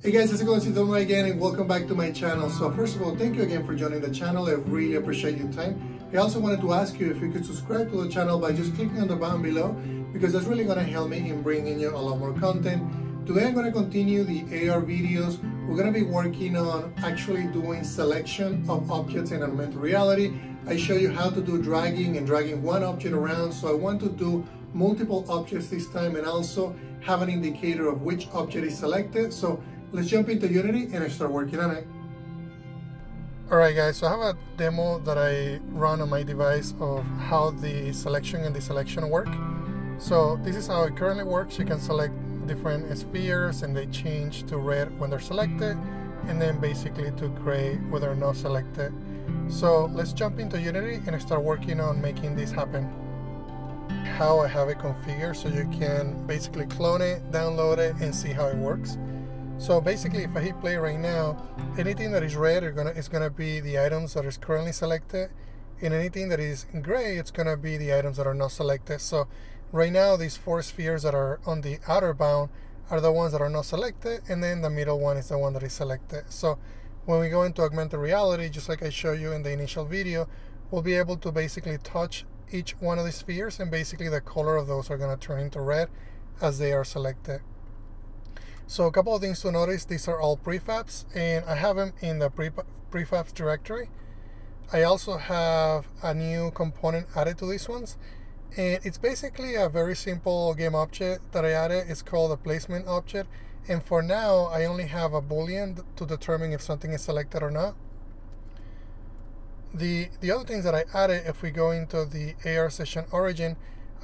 Hey guys, it's Nicolas Domo again and welcome back to my channel. So first of all, thank you again for joining the channel. I really appreciate your time. I also wanted to ask you if you could subscribe to the channel by just clicking on the button below because that's really going to help me in bringing you a lot more content. Today I'm going to continue the AR videos. We're going to be working on actually doing selection of objects in augmented reality. I show you how to do dragging and dragging one object around. So I want to do multiple objects this time and also have an indicator of which object is selected. So let's jump into Unity and I start working on it. Alright guys, so I have a demo that I run on my device of how the selection and deselection work. So this is how it currently works. You can select different spheres and they change to red when they're selected and then basically to gray when they're not selected. So let's jump into Unity and start working on making this happen. How I have it configured so you can basically clone it, download it and see how it works. So basically, if I hit play right now, anything that is red are gonna, is going to be the items that is currently selected, and anything that is gray, it's going to be the items that are not selected. So right now, these four spheres that are on the outer bound are the ones that are not selected, and then the middle one is the one that is selected. So when we go into augmented reality, just like I showed you in the initial video, we'll be able to basically touch each one of the spheres, and basically the color of those are going to turn into red as they are selected. So a couple of things to notice, these are all prefabs and I have them in the prefabs directory. I also have a new component added to these ones and it's basically a very simple game object that I added. It's called a placement object and for now I only have a boolean to determine if something is selected or not. The, the other things that I added if we go into the AR session origin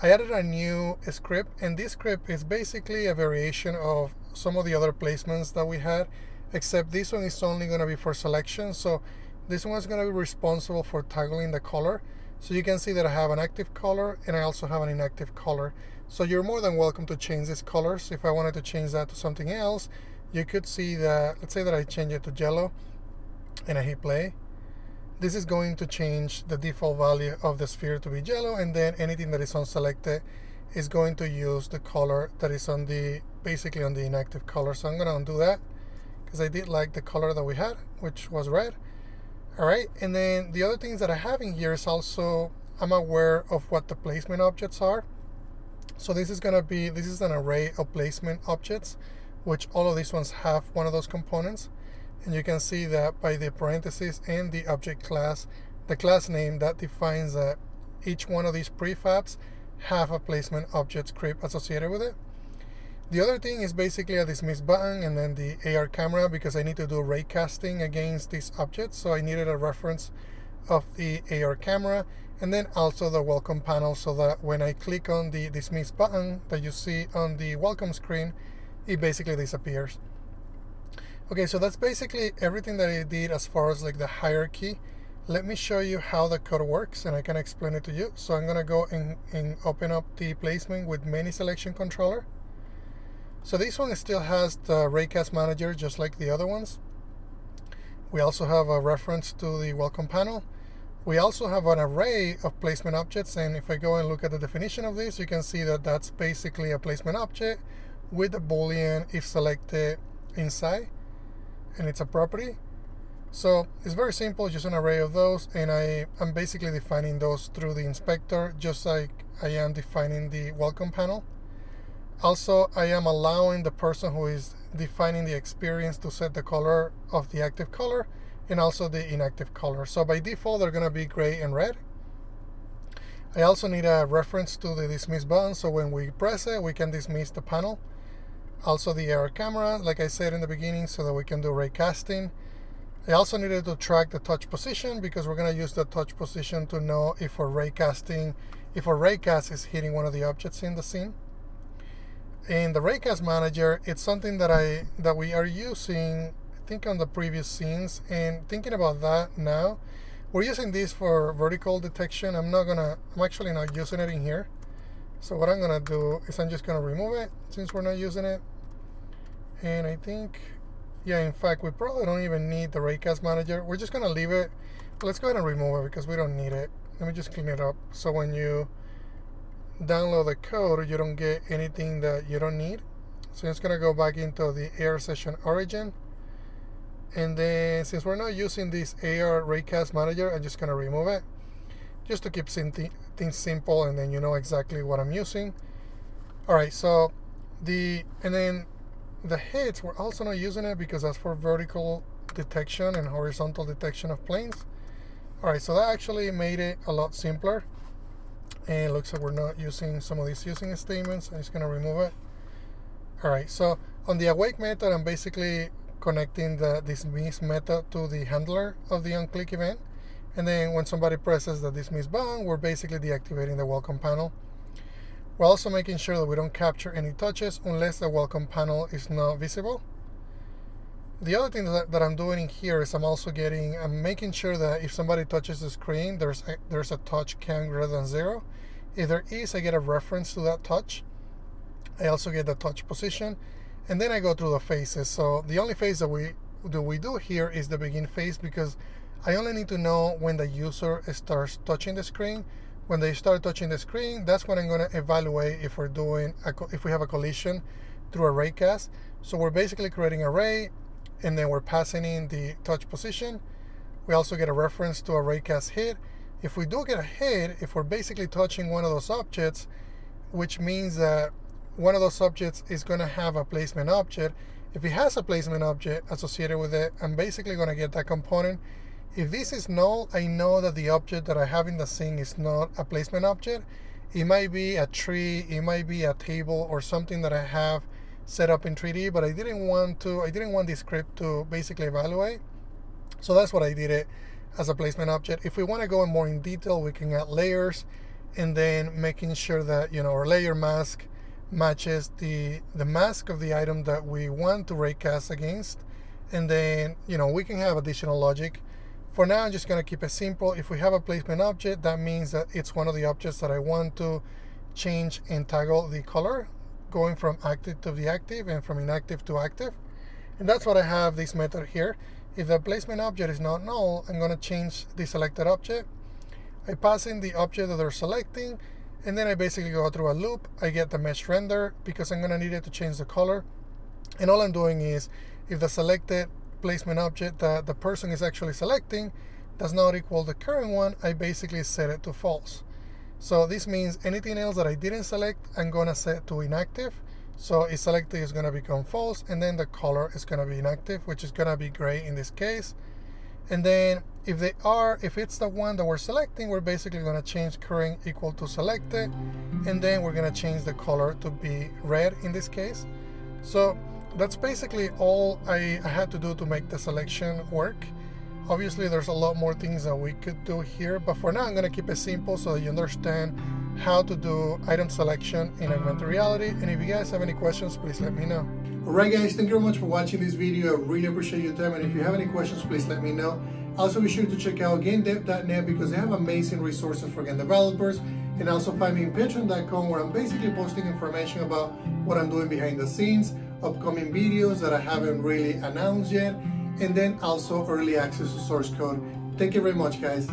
I added a new script and this script is basically a variation of some of the other placements that we had, except this one is only going to be for selection. So this one is going to be responsible for toggling the color. So you can see that I have an active color and I also have an inactive color. So you're more than welcome to change these colors. If I wanted to change that to something else, you could see that, let's say that I change it to yellow and I hit play. This is going to change the default value of the sphere to be yellow and then anything that is unselected is going to use the color that is on the basically on the inactive color. So I'm going to undo that because I did like the color that we had, which was red. All right, and then the other things that I have in here is also I'm aware of what the placement objects are. So this is going to be, this is an array of placement objects, which all of these ones have one of those components. And you can see that by the parentheses and the object class, the class name that defines that each one of these prefabs have a placement object script associated with it. The other thing is basically a dismiss button and then the AR camera because I need to do ray casting against these objects. So I needed a reference of the AR camera and then also the welcome panel so that when I click on the dismiss button that you see on the welcome screen, it basically disappears. Okay, so that's basically everything that I did as far as like the hierarchy let me show you how the code works and I can explain it to you. So I'm gonna go and, and open up the placement with many selection controller. So this one still has the raycast manager just like the other ones. We also have a reference to the welcome panel. We also have an array of placement objects and if I go and look at the definition of this you can see that that's basically a placement object with a boolean if selected inside and it's a property so it's very simple, just an array of those, and I am basically defining those through the inspector, just like I am defining the welcome panel. Also, I am allowing the person who is defining the experience to set the color of the active color and also the inactive color. So by default, they're going to be gray and red. I also need a reference to the dismiss button, so when we press it, we can dismiss the panel. Also the AR camera, like I said in the beginning, so that we can do ray casting. I also needed to track the touch position because we're going to use the touch position to know if our raycasting, if our raycast is hitting one of the objects in the scene. In the raycast manager, it's something that I that we are using, I think, on the previous scenes. And thinking about that now, we're using this for vertical detection. I'm not gonna, I'm actually not using it in here. So what I'm gonna do is I'm just gonna remove it since we're not using it. And I think yeah, in fact, we probably don't even need the raycast manager. We're just going to leave it. Let's go ahead and remove it because we don't need it. Let me just clean it up. So when you download the code, you don't get anything that you don't need. So it's gonna go back into the AR session origin. And then since we're not using this AR Raycast Manager, I'm just gonna remove it just to keep things simple and then you know exactly what I'm using. All right, so the, and then the hits, we're also not using it because that's for vertical detection and horizontal detection of planes. All right, so that actually made it a lot simpler. And it looks like we're not using some of these using statements. I'm just gonna remove it. All right, so on the awake method, I'm basically connecting the dismiss method to the handler of the onClick event. And then when somebody presses the dismiss button, we're basically deactivating the welcome panel. We're also making sure that we don't capture any touches unless the welcome panel is not visible. The other thing that, that I'm doing in here is I'm also getting, I'm making sure that if somebody touches the screen, there's a, there's a touch count greater than zero. If there is, I get a reference to that touch. I also get the touch position, and then I go through the phases. So the only phase that we that we do here is the begin phase because I only need to know when the user starts touching the screen. When they start touching the screen, that's when I'm going to evaluate if we're doing a, if we have a collision through a raycast. So we're basically creating a ray, and then we're passing in the touch position. We also get a reference to a raycast hit. If we do get a hit, if we're basically touching one of those objects, which means that one of those objects is going to have a placement object. If it has a placement object associated with it, I'm basically going to get that component if this is null, I know that the object that I have in the scene is not a placement object. It might be a tree, it might be a table or something that I have set up in 3D, but I didn't want to, I didn't want this script to basically evaluate. So that's what I did it as a placement object. If we want to go in more in detail, we can add layers and then making sure that, you know, our layer mask matches the, the mask of the item that we want to raycast against. And then, you know, we can have additional logic for now, I'm just going to keep it simple. If we have a placement object, that means that it's one of the objects that I want to change and toggle the color, going from active to the active and from inactive to active. And that's what I have this method here. If the placement object is not null, I'm going to change the selected object. I pass in the object that they're selecting, and then I basically go through a loop. I get the mesh render because I'm going to need it to change the color. And all I'm doing is, if the selected placement object that the person is actually selecting does not equal the current one, I basically set it to false. So this means anything else that I didn't select, I'm gonna set to inactive. So is selected is gonna become false, and then the color is gonna be inactive, which is gonna be gray in this case. And then if they are, if it's the one that we're selecting, we're basically gonna change current equal to selected, and then we're gonna change the color to be red in this case. So that's basically all I, I had to do to make the selection work. Obviously, there's a lot more things that we could do here, but for now, I'm to keep it simple so you understand how to do item selection in augmented reality. And if you guys have any questions, please let me know. Alright guys, thank you very much for watching this video. I really appreciate your time. And if you have any questions, please let me know. Also, be sure to check out GameDev.net because they have amazing resources for game developers. And also find me on Patreon.com where I'm basically posting information about what I'm doing behind the scenes upcoming videos that I haven't really announced yet, and then also early access to source code. Thank you very much, guys.